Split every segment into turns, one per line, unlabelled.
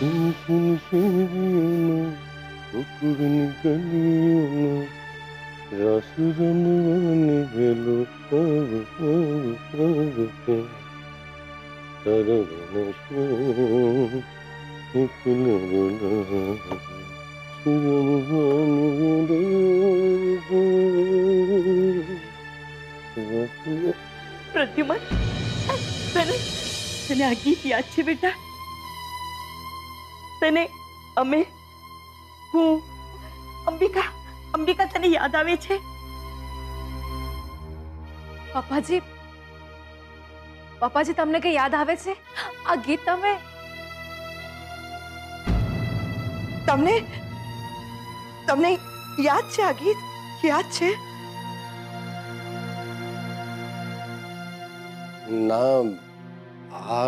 Bunu seni seviyorum Kokunu görüyorum Yasırımı beni gelu Ağır ağır ağır Karavanışım Yıkılı bela Sırımı
bana gelu Pradyuman తను తన అగ్గి అచ్చి బిడ్డ તને અમે હું અંબિકા અંબિકા તને યાદ આવે છે
પપ્પાજી પપ્પાજી તમને કઈ યાદ આવે છે આ ગીત તમે
તમને તમને યાદ છે આ ગીત યાદ છે
ના આ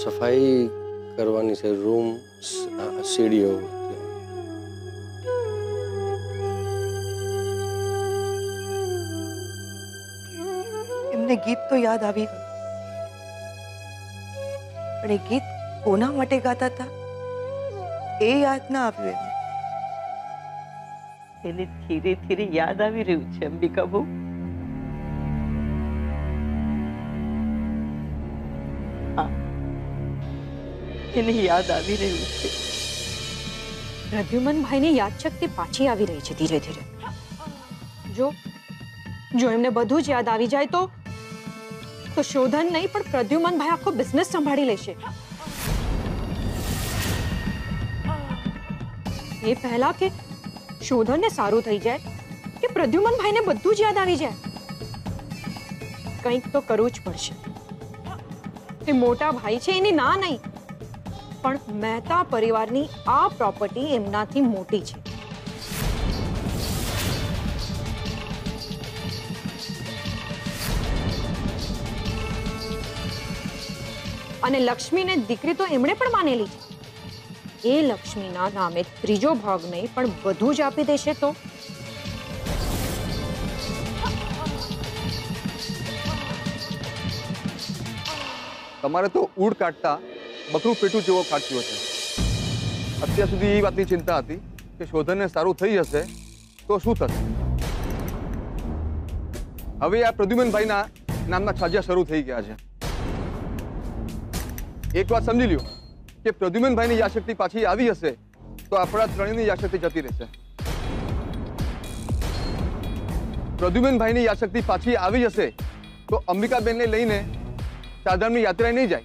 સફાઈ કરવાની છે રૂમ સીડીઓ
એમને ગીત તો યાદ આવી ગયું પણ એ ગીત કોના માટે ગાતા હતા એ યાદ ના આવ્યું એમને એને ધીરે ધીરે યાદ આવી રહ્યું છે અંબિકા બહુ એને યાદ આવી રહ્યું છે
પ્રદ્યુમનભાઈની યાદશક્તિ પાછી આવી રહી છે ધીરે ધીરે જો જો એમને બધું જ યાદ આવી જાય તો તો શોધન નહીં પણ પ્રદ્યુમનભાઈ આખો બિઝનેસ સંભાળી લેશે એ પહેલા કે શોધનને સારું થઈ જાય કે પ્રદ્યુમનભાઈને બધું જ યાદ આવી જાય કંઈક તો કરવું જ પડશે એ મોટા ભાઈ છે એની ના નહીં પણ મહેતા પરિવારની આ પ્રોપર્ટી એમનાથી મોટી છે અને લક્ષ્મીને દીકરી તો એમણે પણ માનેલી છે એ લક્ષ્મીના નામે ત્રીજો ભાગ નહીં પણ બધું જ આપી દેશે તો
તમારે તો ઊડ કાઢતા બકરું પેટું જેવો કાઢ્યો છે અત્યાર સુધી એ વાતની ચિંતા હતી કે શોધનને સારું થઈ જશે તો શું થશે હવે આ પ્રદ્યુમનભાઈના નામના છાજિયા શરૂ થઈ ગયા છે એક વાત સમજી લ્યો કે પ્રદ્યુમનભાઈની યાદશક્તિ પાછી આવી હશે તો આપણા ત્રણેયની યાદશક્તિ જતી રહેશે પ્રદ્યુમનભાઈની યાદશક્તિ પાછી આવી જશે તો અંબિકાબેનને લઈને ચારધામની યાત્રાએ નહીં જાય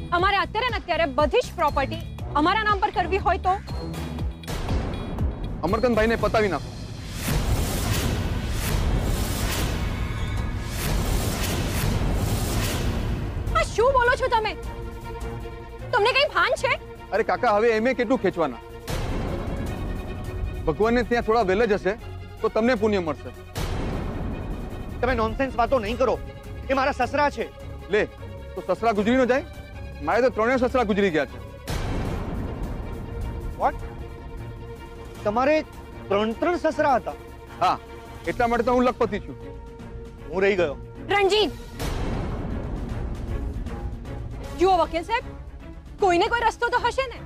અમારે અત્યારે ને અત્યારે બધી જ પ્રોપર્ટી અમારા નામ પર કરવી હોય તો
અમરકંદભાઈને પતાવી નાખો
આ શું બોલો છો તમે તમને કઈ ભાન છે
અરે કાકા હવે એમે કેટલું ખેંચવાના ભગવાનને ત્યાં થોડા વહેલા જશે તો તમને પુણ્ય મળશે
તમે નોનસેન્સ વાતો નહીં કરો એ મારા સસરા છે
લે તો સસરા ગુજરી ન જાય મારે તો ત્રણેય સસરા ગુજરી ગયા છે
વોટ તમારે ત્રણ ત્રણ સસરા હતા
હા એટલા માટે તો હું લખપતિ છું
હું રહી ગયો
રણજીત જુઓ વકીલ સાહેબ કોઈને કોઈ રસ્તો તો હશે ને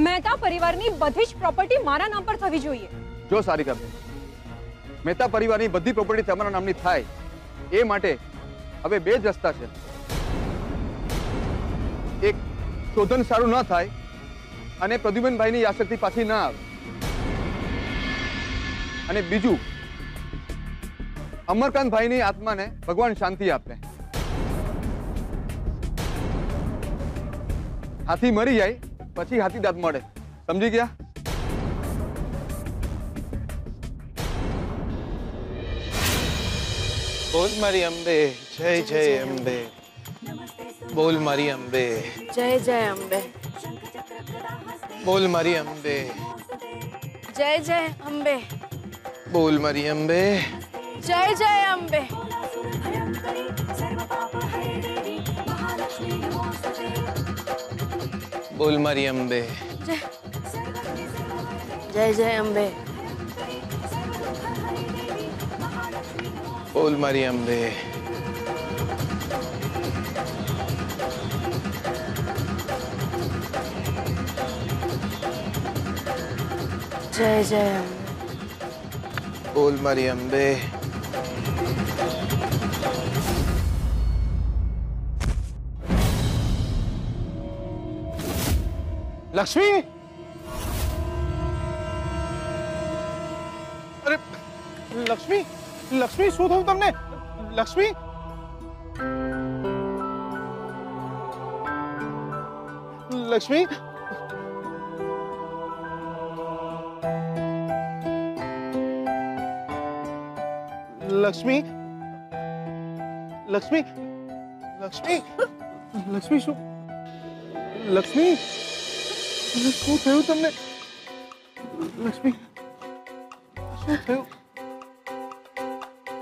મહેતા પરિવારની બધી જ પ્રોપર્ટી મારા નામ પર થવી જોઈએ
જો સારી કરતે મહેતા પરિવારની બધી પ્રોપર્ટી તમારા નામની થાય એ માટે હવે બે જ રસ્તા છે શોધન સારું ન થાય અને પ્રદ્યુમનભાઈની યાદશક્તિ પાછી ના આવે અને બીજું અમરકાંતભાઈની આત્માને ભગવાન શાંતિ આપે હાથી મરી જાય પછી હાથી દાંત મળે સમજી ગયા
બોલ મારી અંબે જય જય અંબે बोल मारी अम्बे
जय जय अम्बे
बोल मारी अम्बे
जय जय अम्बे
बोल मारी अम्बे
जय जय अम्बे
बोल मारी अम्बे
जय जय अम्बे
बोल मारी अम्बे
जय जय बोल
मरी अम्बे लक्ष्मी? अरे लक्ष्मी लक्ष्मी सूद हूँ तुमने। लक्ष्मी? लक्ष्मी? લક્ષ્મી લક્ષ્મી લક્ષ્મી લક્ષ્મી શું લક્ષ્મી શું થયું તમને લક્ષ્મી શું થયું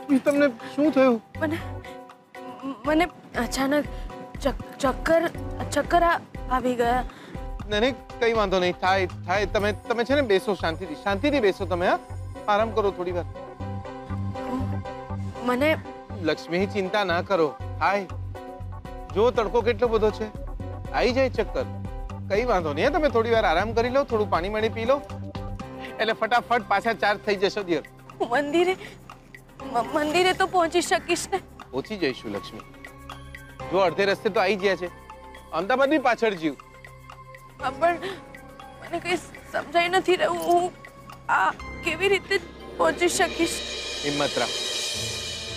લક્ષ્મી, તમને શું થયું
મને મને અચાનક ચક- ચક્કર ચક્કર આ- આવી ગયા
નહીં નહીં કઈ વાંધો નહીં થાય થાય તમે તમે છે ને બેસો શાંતિથી શાંતિથી બેસો તમે હા આરામ કરો થોડી વાર
મને
લક્ષ્મી ચિંતા ના કરો હાય જો તડકો કેટલો બધો છે આવી જાય ચક્કર કઈ વાંધો નહીં હે? તમે થોડી વાર આરામ કરી લો થોડું પાણી માણી પી લો એટલે ફટાફટ પાછા ચાર્જ થઈ જશો દિયર
હું મંદિરે મ- મંદિરે તો પહોંચી શકીશ ને
પહોંચી જઈશું લક્ષ્મી જો અડધે રસ્તે તો આવી ગયા છે અમદાવાદ બી પાછળ જીવ
હા, પણ મને કઈ સમજાઈ નથી રહ્યું હું આ કેવી રીતે પહોંચી શકીશ
હિંમત રાખો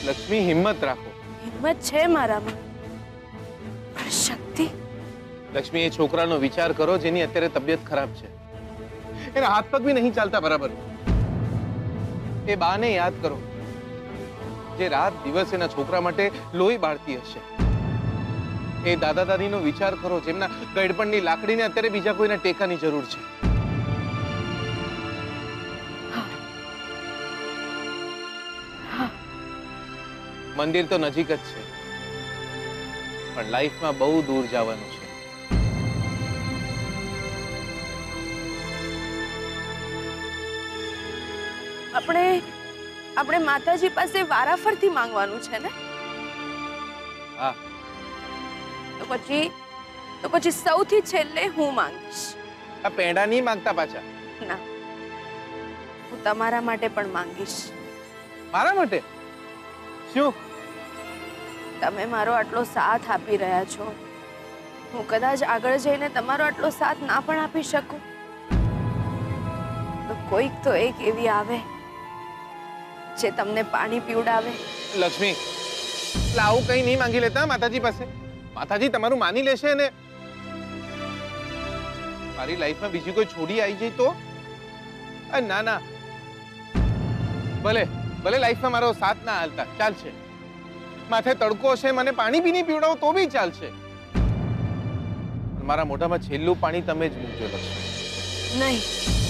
લક્ષ્મી હિંમત રાખો
હિંમત છે મારામાં પણ શક્તિ
લક્ષ્મી એ છોકરાનો વિચાર કરો જેની અત્યારે તબિયત ખરાબ છે એના હાથ પગ બી નહીં ચાલતા બરાબર એ બાને યાદ કરો જે રાત દિવસ એના છોકરા માટે લોહી બાળતી હશે એ દાદા દાદીનો વિચાર કરો જેમના ગડપણની લાકડીને અત્યારે બીજા કોઈના ટેકાની જરૂર છે મંદિર તો નજીક જ છે પણ લાઈફમાં બહુ દૂર જવાનું છે
આપણે આપણે માતાજી પાસે વારાફરથી માંગવાનું છે ને
હા
તો પછી તો પછી સૌથી છેલ્લે હું માંગીશ
આ પેંડા નહીં માંગતા પાછા
ના હું તમારા માટે પણ માંગીશ
મારા માટે શું
તમે મારો આટલો સાથ આપી રહ્યા છો હું કદાચ આગળ જઈને તમારો આટલો સાથ ના પણ આપી શકું તો કોઈક તો એક એવી આવે જે તમને પાણી પીવડાવે
લક્ષ્મી એટલે આવું કઈ નહીં માંગી લેતા માતાજી પાસે માતાજી તમારું માની લેશે ને મારી લાઈફમાં બીજી કોઈ છોડી આવી જાય તો અ, ના ના ભલે ભલે લાઈફમાં મારો સાથ ના હાલતા ચાલશે માથે તડકો હશે મને પાણી બી નહીં પીવડાવો તો બી ચાલશે મારા મોઢામાં છેલ્લું પાણી તમે જ મૂકજો લક્ષ્મી
નહીં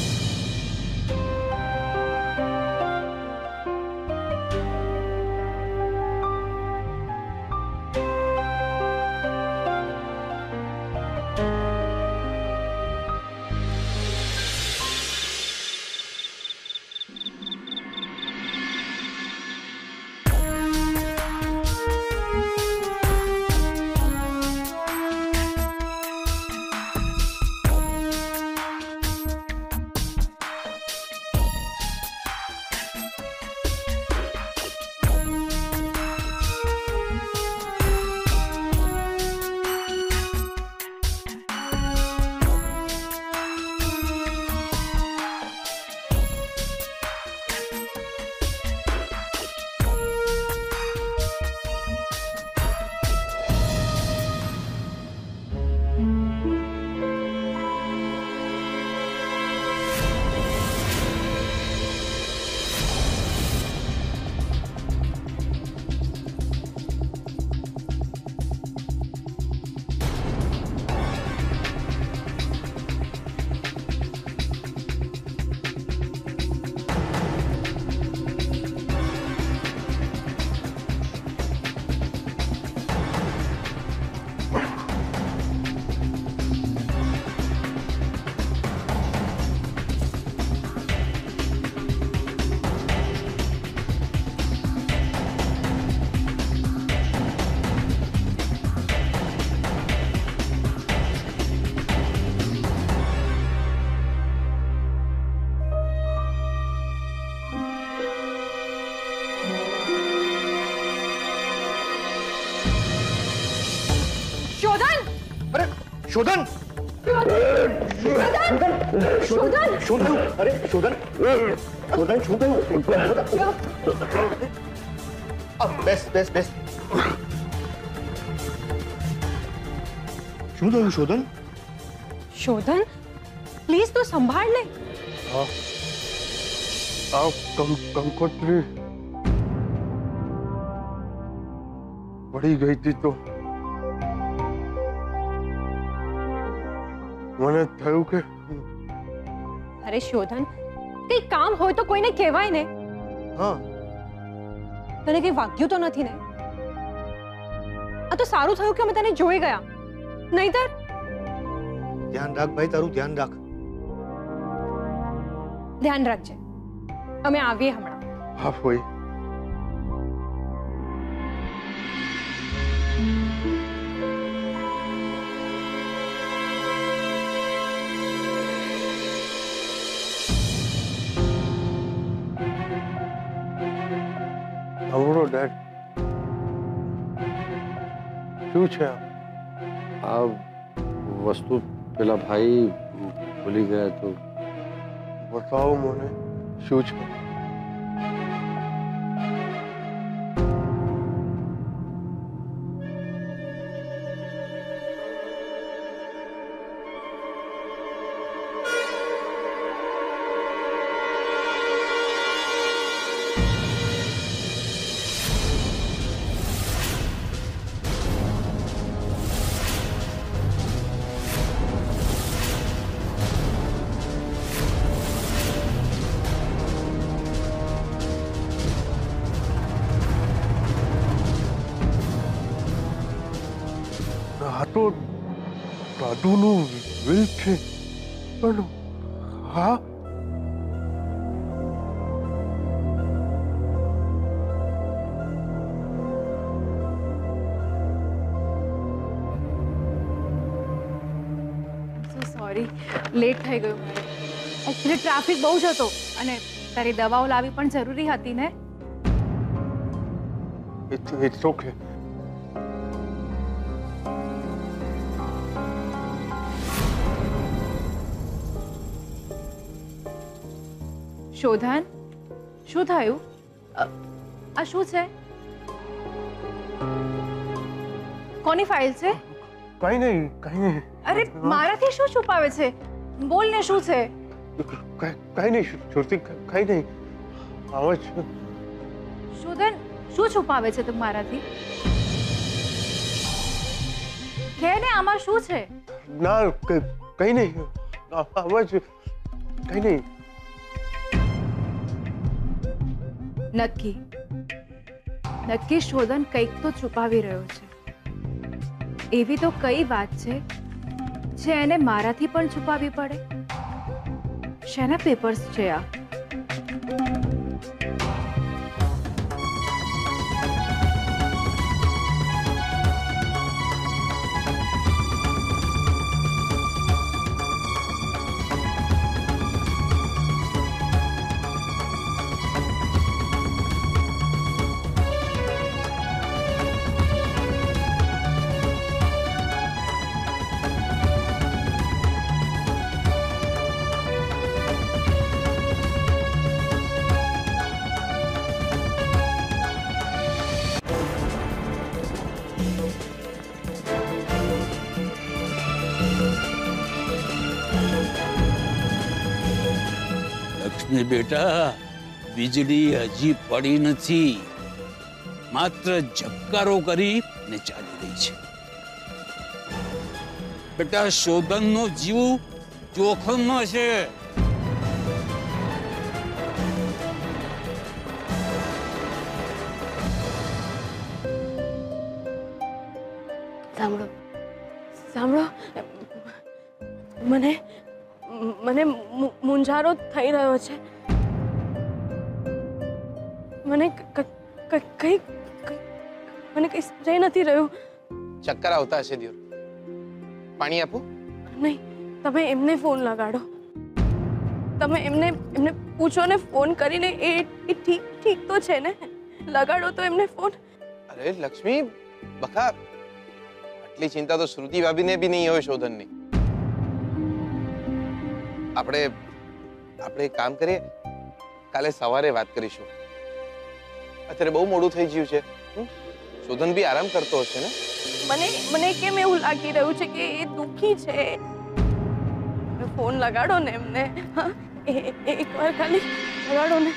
શોધન શોધન શું થયું અરે શોધન શોધન શું થયું આ, બેસ બેસ બેસ શું થયું શોધન
શોધન પ્લીઝ તું સંભાળ લે
આ કં કંકોત્રી પડી ગઈ હતી તો મને થયું કે
અરે શોધન કઈ કામ હોય તો કોઈને કહેવાય ને
હા
તને કઈ વાગ્યું તો નથી ને આ તો સારું થયું કે અમે તને જોઈ ગયા નહીતર
ધ્યાન રાખ ભાઈ તારું ધ્યાન રાખ
ધ્યાન રાખજે અમે આવીએ હમણાં
હા ફોઈ कुछ है आप वस्तु पहला भाई भूल ही गया तो। बताओ मोने शूज़ આ તો દાદુનું વિલ છે પણ હા
સો સોરી લેટ થઈ ગયું મારે એકચ્યુઅલી ટ્રાફિક બહુ જ હતો અને તારી દવાઓ લાવવી પણ જરૂરી હતી ને
ઇટ્સ ઇટ્સ ઓકે
શોધન શું થયું અ, આ શું છે કોની ફાઇલ છે
કઈ નહીં કઈ નહીં
અરે મારાથી શું છુપાવે છે બોલ ને શું છે
કઈ કઈ નહીં શ્રુતિ કઈ નહીં આવે છે
શોધન શું છુપાવે છે તું મારાથી કે ને આમાં શું છે
ના ક- કઈ નહીં આ- આવે છે કઈ નહીં
નક્કી. નક્કી શોધન કંઈક તો છુપાવી રહ્યો છે. એવી તો કઈ વાત છે, જે એને મારાથી પણ છુપાવી પડે? શેના પેપર્સ છે આ?
લક્ષ્મી બેટા, વીજળી હજી પડી નથી. માત્ર ઝબકારો કરી ને ચાલી રહી છે. બેટા, શોધનનો જીવ જોખમમાં છે.
સાંભળો. સાંભળો. મને મને મુ- મૂંઝારો થઈ રહ્યો છે મને ક- ક- ક- કઈ કઈ- મને કઈ સમજાઈ નથી રહ્યું
ચક્કર આવતા હશે દિયોર પાણી આપું
નહીં તમે એમને ફોન લગાડો તમે એમને એમને પૂછો ને ફોન કરીને એ એ ઠીક ઠીક તો છે ને લગાડો તો એમને ફોન
અરે લક્ષ્મી બકા એટલી ચિંતા તો શ્રુતિ ભાભીને બી નહીં હોય શોધનની આપણે આપણે એક કામ કરીએ કાલે સવારે વાત કરીશું અત્યારે બહુ મોડું થઈ ગયું છે હમ? શોધન બી આરામ કરતો હશે ને
મને મને કેમ એવું લાગી રહ્યું છે કે એ દુખી છે તમે ફોન લગાડો ને એમને હા? એ- એ- એકવાર ખાલી લગાડો ને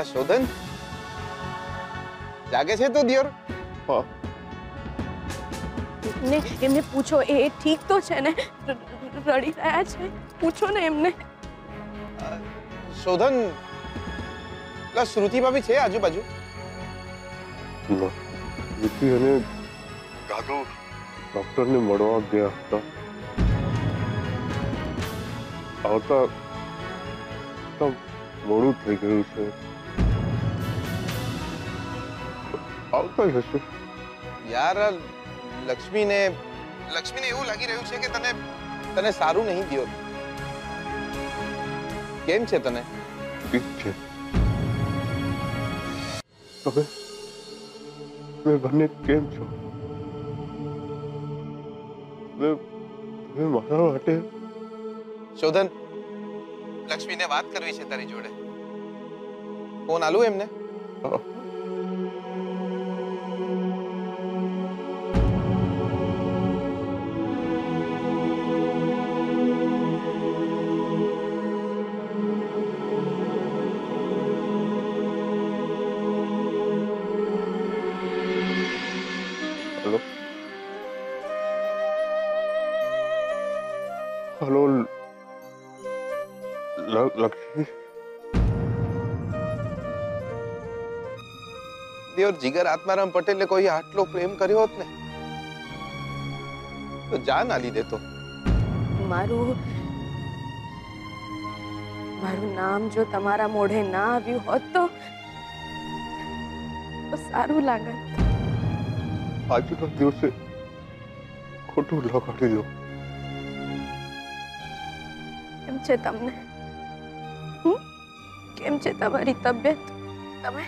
એટલે શોધન જાગે છે તો દિયોર
હા
ને એમને પૂછો એ ઠીક તો છે ને ર- ર- રડી રહ્યા છે પૂછો ને એમને
શોધન એટલે શ્રુતિ ભાભી છે આજુબાજુ
ના વિકી અને દાદુ ડોક્ટરને મળવા ગયા હતા આવતા આવતા મોડું થઈ ગયું છે આવતા જ હશે
યાર આ લક્ષ્મીને લક્ષ્મીને એવું લાગી રહ્યું છે કે તને તને સારું નહીં દિયો કેમ છે તને
ઠીક છે તમે તમે બંને કેમ છો તમે તમે મારા માટે
શોધન લક્ષ્મીને વાત કરવી છે તારી જોડે ફોન આલું એમને જીગર આત્મારામ પટેલે કોઈ આટલો પ્રેમ કર્યો હોત ને તો જાન આલી દેતો
મારું મારું નામ જો તમારા મોઢે ના આવ્યું હોત તો તો સારું લાગત
આજના દિવસે ખોટું લગાડી લો
કેમ છે તમને હમ? કેમ છે તમારી તબિયત તમે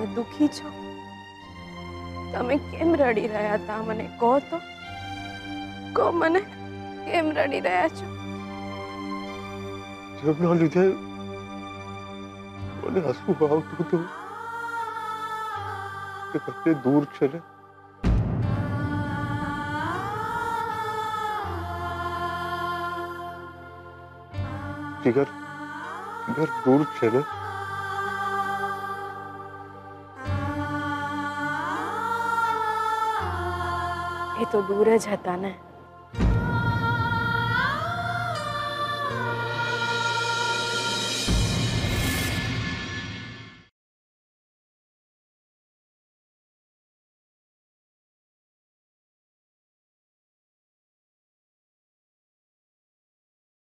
તમે દુખી છો તમે કેમ રડી રહ્યા હતા મને કહો તો કહો મને કેમ રડી રહ્યા છો
જેમના લીધે મને હસવું આવતું હતું કે બંને દૂર છે ને જીગર જીગર દૂર છે ને
तो दूर है जाता ना।